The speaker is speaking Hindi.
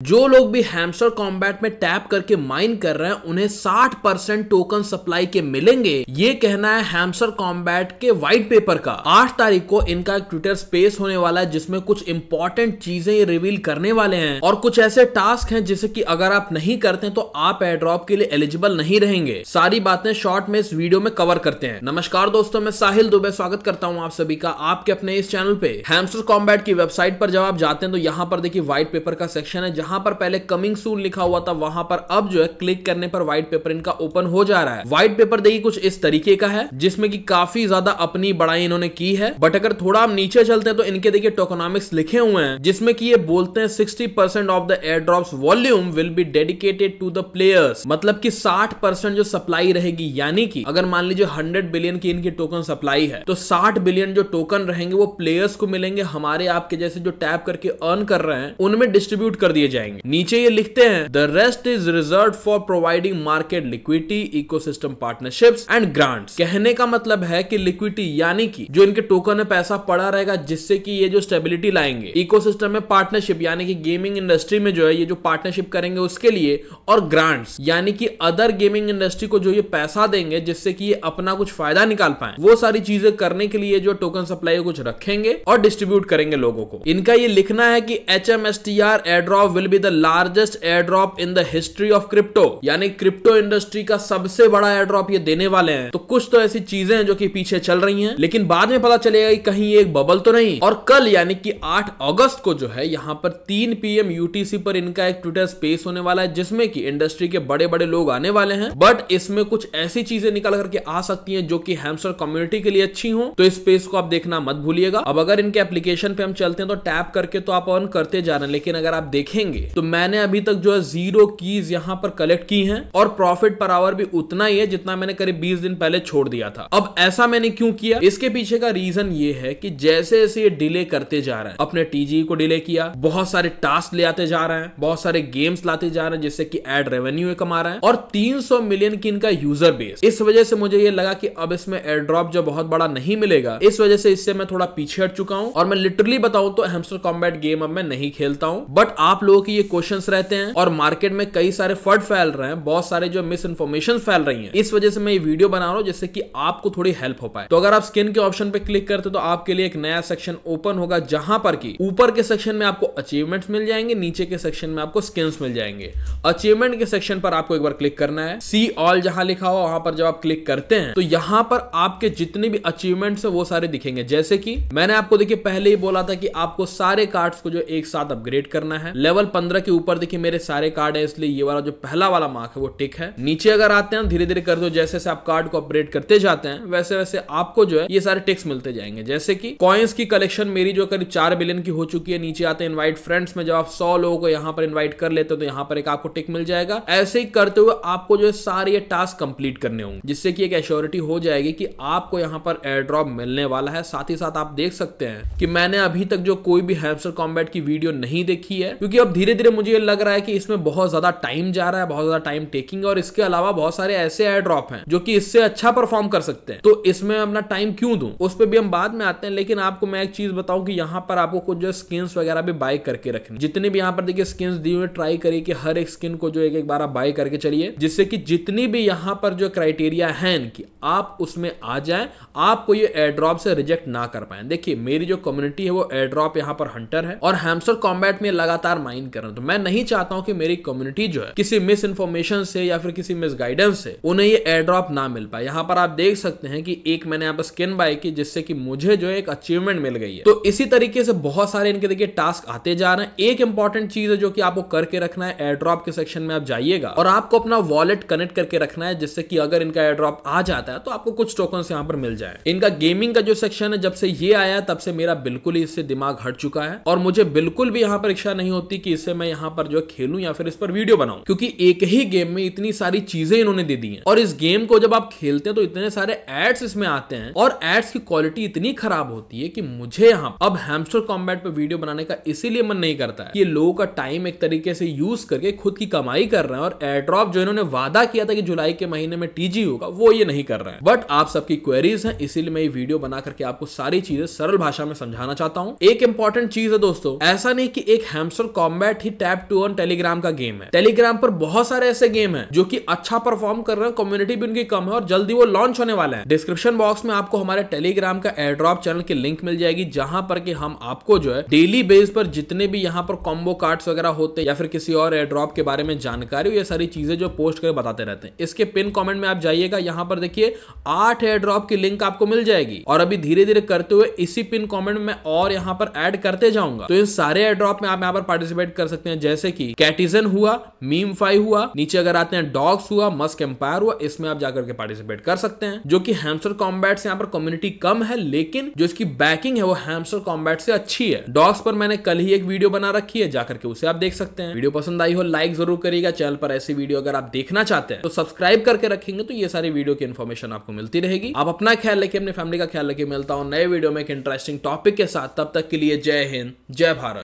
जो लोग भी हैमस्टर कॉम्बैट में टैप करके माइन कर रहे हैं, उन्हें 60 परसेंट टोकन सप्लाई के मिलेंगे। ये कहना है हैमस्टर कॉम्बैट के व्हाइट पेपर का। 8 तारीख को इनका एक ट्विटर स्पेस होने वाला है, जिसमें कुछ इंपॉर्टेंट चीज़ें ये रिवील करने वाले हैं। और कुछ ऐसे टास्क हैं, जिसे कि अगर आप नहीं करते तो आप एड्रॉप के लिए एलिजिबल नहीं रहेंगे। सारी बातें शॉर्ट में इस वीडियो में कवर करते हैं। नमस्कार दोस्तों, मैं साहिल दुबे, स्वागत करता हूँ आप सभी का आपके अपने इस चैनल पे। हैमस्टर कॉम्बैट की वेबसाइट पर जब आप जाते हैं तो यहाँ पर देखिए व्हाइट पेपर का सेक्शन है जहाँ पर पहले कमिंग सून लिखा हुआ था, वहाँ पर अब जो है क्लिक करने पर व्हाइट पेपर इनका ओपन हो जा रहा है। व्हाइट पेपर देखिए कुछ इस तरीके का है, जिसमें कि काफ़ी ज़्यादा अपनी बड़ाई इन्होंने की है। बट अगर थोड़ा हम नीचे चलते हैं तो इनके देखिए टोकोनॉमिक्स लिखे हुए हैं, जिसमें कि ये बोलते हैं sixty percent of the airdrop volume will be dedicated to the players मतलब की साठ परसेंट जो सप्लाई रहेगी, यानी कि अगर मान लीजिए हंड्रेड बिलियन की इनकी टोकन सप्लाई है तो साठ बिलियन जो टोकन रहेंगे वो प्लेयर्स को मिलेंगे, हमारे आपके जैसे जो टैप करके अर्न कर रहे हैं, उनमें डिस्ट्रीब्यूट कर दिए जाएँगे। नीचे ये लिखते हैं the rest is reserve for providing market liquidity ecosystem partnerships and grants कहने का मतलब है कि लिक्विडिटी यानी कि जो इनके टोकन में पैसा पड़ा रहेगा, जिससे कि ये जो स्टेबिलिटी लाएँगे। इकोसिस्टम में पार्टनरशिप यानी कि गेमिंग इंडस्ट्री में जो है, ये जो पार्टनरशिप करेंगे उसके लिए, और ग्रांट्स यानी कि अदर गेमिंग इंडस्ट्री को जो ये पैसा देंगे, जिससे कि ये अपना कुछ फ़ायदा निकाल पाए। वो सारी चीज़ें करने के लिए जो टोकन सप्लाई कुछ रखेंगे और डिस्ट्रीब्यूट करेंगे लोगों को। इनका ये लिखना है कि H M S T R airdrop will be the largest airdrop in the history of crypto यानी क्रिप्टो इंडस्ट्री का सबसे बड़ा एयरड्रॉप ये देने वाले हैं। तो कुछ तो ऐसी चीज़ें हैं जो कि पीछे चल रही हैं। लेकिन बाद में पता चलेगा कि कहीं एक बबल तो नहीं। और कल यानी कि 8 अगस्त को जो है, यहाँ पर 3 पीएम यूटीसी पर इनका एक ट्विटर स्पेस होने वाला है, जिसमें कि इंडस्ट्री के बड़े बड़े लोग आने वाले हैं। बट इसमें कुछ ऐसी चीज़ें निकल करके आ सकती हैं जो कि हैमस्टर कम्युनिटी के लिए अच्छी हो। तो इस स्पेस को आप देखना मत भूलिएगा। अब अगर इनके एप्लीकेशन पे हम चलते हैं तो टैप करके तो आप ऑन करते जा रहे हैं। लेकिन अगर आप देखेंगे तो मैंने अभी तक जो है ज़ीरो कीज यहाँ पर कलेक्ट की हैं और प्रॉफिट पर आवर भी उतना ही है जितना मैंने करीब 20 दिन पहले छोड़ दिया था। अब ऐसा मैंने क्यों किया? इसके पीछे का रीजन ये है कि जैसे जैसे ये डिले करते जा रहे हैं, अपने टीजी को डिले किया, बहुत सारे टास्क ले आते जा रहे हैं, बहुत सारे गेम्स लाते जा रहे हैं जिससे कि एड रेवेन्यू कमा रहे हैं और 300 मिलियन की इनका यूज़र बेस इस वजह से मुझे ये लगा कि अब इसमें एयर ड्रॉप जो बहुत बड़ा नहीं मिलेगा, इस वजह से इससे मैं थोड़ा पीछे हट चुका हूँ और मैं लिटरली बताऊँ तो हेमस्टर कॉम्बैट गेम अब मैं नहीं खेलता हूँ। बट आप लोगों की ये क्वेश्चन रहते हैं और मार्केट में कई सारे फर्ड फैल रहे हैं, बहुत सारे जो मिस इन्फॉर्मेशन फैल रही है। इस वजह से मैं ये वीडियो बना रहा हूँ जिससे कि आपको थोड़ी हेल्प हो पाए। तो अगर आप स्किन के ऑप्शन पे क्लिक करते तो आपके लिए एक नया सेक्शन ओपन होगा, जहाँ पर की ऊपर के सेक्शन में आपको अचीवमेंट्स मिल जाएँगे, नीचे के सेक्शन में आपको स्किन्स मिल जाएँगे। अचीवमेंट के सेक्शन पर आपको एक बार क्लिक करना है। सी ऑल जहाँ लिखा हुआ, वहाँ पर जब आप क्लिक करते हैं तो यहाँ पर आपके जितने भी अचीवमेंट्स है, वो सारे दिखेंगे। जैसे कि मैंने आपको देखिए, पहले ही बोला था कि आपको सारे कार्ड्स को जो एक साथ अपग्रेड करना है। लेवल पंद्रह के ऊपर, देखिए मेरे सारे कार्ड है, इसलिए ये वाला जो पहला वाला मार्क है, वो टिक है। नीचे अगर आते हैं धीरे धीरे कर दो, जैसे जैसे आप कार्ड को अपग्रेड करते जाते हैं, वैसे वैसे आपको जो है, ये सारे टिक्स मिलते जाएँगे। जैसे कि कॉइन्स की कलेक्शन मेरी जो करीब चार बिलियन की हो चुकी है, नीचे आते हैं इनवाइट फ्रेंड्स में, जब आप सौ लोगों को यहाँ पर इन्वाइट कर लेते हो तो यहाँ पर एक आपको टिक मिल जाएगा। ऐसे ही करते हुए आपको जो है सारे टास्क कंप्लीट करने होंगे, जिससे कि एक एश्योरिटी हो जाएगी कि आपको यहाँ पर एयर ड्रॉप मिलने वाला है। साथ ही साथ आप देख सकते हैं कि मैंने अभी तक जो कोई भी हैमस्टर कॉम्बैट की वीडियो नहीं देखी है, क्योंकि अब धीरे धीरे मुझे ये लग रहा है कि इसमें बहुत ज़्यादा टाइम जा रहा है, बहुत ज़्यादा टाइम टेकिंग और इसके अलावा बहुत सारे ऐसे एयर ड्रॉप हैं जो कि इससे अच्छा परफॉर्म कर सकते हैं। तो इसमें अपना टाइम क्यों दूँ? उस पर भी हम बाद में आते हैं, लेकिन आपको मैं एक चीज़ बताऊँ कि यहाँ पर आपको कुछ जो स्किन्स वगैरह भी बाय करके रखनी जितनी भी यहाँ पर देखिए स्किन्स दी हुई ट्राई करिए कि हर एक स्किन को जो एक एक बार आप बाय करके चलिए, जिससे कि जितनी भी यहाँ पर जो क्राइटेरिया है कि आप उसमें आ जाए, आपको ये एयर ड्रॉप से रिजेक्ट ना कर पाए। देखिए, मेरी जो कम्युनिटी है वो एयर ड्रॉप यहाँ पर हंटर है और हैमस्टर कॉम्बैट में लगातार माइंड कर रहे तो मैं नहीं चाहता हूँ कि मेरी कम्युनिटी जो है, किसी मिस इन्फॉर्मेशन से या फिर किसी मिस गाइडेंस से उन्हें ये एयर ड्रॉप ना मिल पाए। यहाँ पर आप देख सकते हैं कि एक मैंने यहाँ पर स्किन बाय की, जिससे कि मुझे जो है एक अचीवमेंट मिल गई है। तो इसी तरीके से बहुत सारे इनके देखिए टास्क आते जा रहे हैं। एक इंपॉर्टेंट चीज़ है जो कि आपको करके रखना है एयर के सेक्शन में आप जाइएगा और आपको अपना वॉलेट कनेक्ट करके रखना है, जिससे कि अगर इनका एयर आ जाता है तो आपको कुछ टोकन यहाँ पर मिल जाए। इनका गेमिंग का जो सेक्शन है, जब से ये आया तब से मेरा बिल्कुल ही इससे दिमाग हट चुका है और मुझे बिल्कुल भी यहाँ पर इच्छा नहीं होती कि इससे मैं यहाँ पर जो खेलूं या फिर इस पर वीडियो बनाऊँ। क्योंकि एक ही गेम में इतनी सारी चीज़ें इन्होंने दे दी हैं। और इस गेम को जब आप खेलते हैं तो इतने सारे एड्स इसमें आते हैं और एड्स की क्वालिटी इतनी खराब होती है कि मुझे यहाँ अब हैमस्टर कॉम्बैट पे वीडियो बनाने का इसीलिए मन नहीं करता है ये लोगों का टाइम एक तरीके से यूज़ करके खुद की कमाई कर रहे हैं और एयरड्रॉप जो इन्होंने वादा किया था कि जुलाई के महीने में टीजी होगा, वो ये नहीं कर रहे हैं। बट आप सबकी क्वेरीज हैं, इसीलिए मैं ये वीडियो बना करके आपको सारी चीज़ें सरल भाषा में समझाना चाहता हूँ। एक इंपॉर्टेंट चीज़ है दोस्तों, ऐसा नहीं कि एक हैमस्टर कॉम्बैट कॉम्बैट ही टैप टू ऑन टेलीग्राम का गेम है। टेलीग्राम पर बहुत सारे ऐसे गेम है जो की अच्छा परफॉर्म कर रहे हैं कम्युनिटी भी उनकी कम है और जल्दी वो लॉन्च होने वाला है। डिस्क्रिप्शन बॉक्स में आपको हमारे टेलीग्राम का एयरड्रॉप चैनल की लिंक मिल जाएगी, जहाँ पर कि हम आपको जो है डेली बेस पर जितने भी यहाँ पर कॉम्बो कार्ड्स वगैरह होते हैं या फिर किसी और एयरड्रॉप के बारे में जानकारी ये सारी चीज़ें जो पोस्ट कर बताते रहते हैं। इसके पिन कमेंट में आप जाइएगा, यहाँ पर देखिए आठ एयरड्रॉप की लिंक आपको मिल जाएगी। और अभी धीरे धीरे करते हुए इसी पिन कमेंट में और यहाँ पर ऐड करते जाऊँगा। तो इन सारे एयरड्रॉप में आप यहाँ पर पार्टिसिपेट कर सकते हैं। जैसे कि कैटिजन हुआ मीम फाइव हुआ, नीचे अगर आते हैं डॉग्स हुआ मस्क एम्पायर हुआ, इसमें आप जाकर के पार्टिसिपेट कर सकते हैं। जो कि हैमस्टर कॉम्बैट यहाँ पर कम्युनिटी कम है, लेकिन जो इसकी बैकिंग है वो हैमस्टर कॉम्बैट से अच्छी है। डॉग्स पर मैंने कल ही एक वीडियो बना रखी है, जाकर के उसे आप देख सकते हैं। वीडियो पसंद आई हो लाइक ज़रूर करिएगा। चैनल पर ऐसी वीडियो अगर आप देखना चाहते हैं तो सब्सक्राइब करके रखेंगे तो ये सारी वीडियो की इन्फॉर्मेशन आपको मिलती रहेगी। आप अपना ख्याल रखिए अपनी फैमिली का ख्याल रखिए मिलता हूँ नए वीडियो में एक इंटरेस्टिंग टॉपिक के साथ। तब तक के लिए जय हिंद, जय भारत।